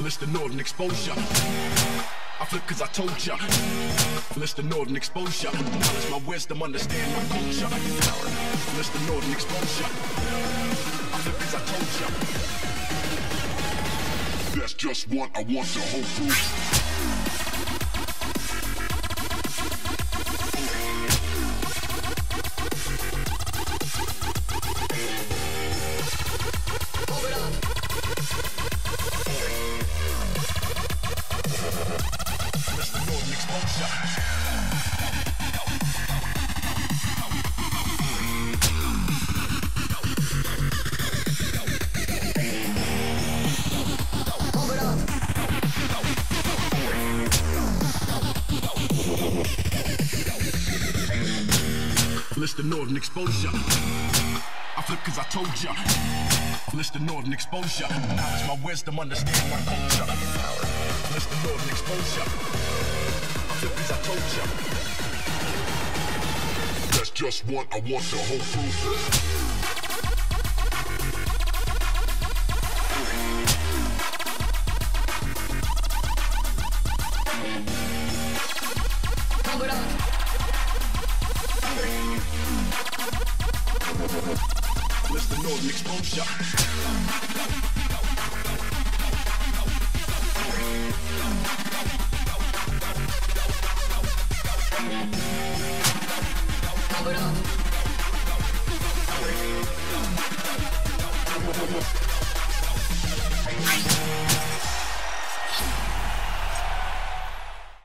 List the northern exposure. I flip cause I told ya. List the northern exposure. Knowledge my wisdom, understand my culture. List the northern exposure. I told ya. That's just what I want the whole. List exposure. List the northern exposure. I flip cause I told ya. List the northern exposure. Knowledge my wisdom, understand my culture. List the northern exposure. I flip cause I told ya. That's just what I want the whole crew. List the northern exposure.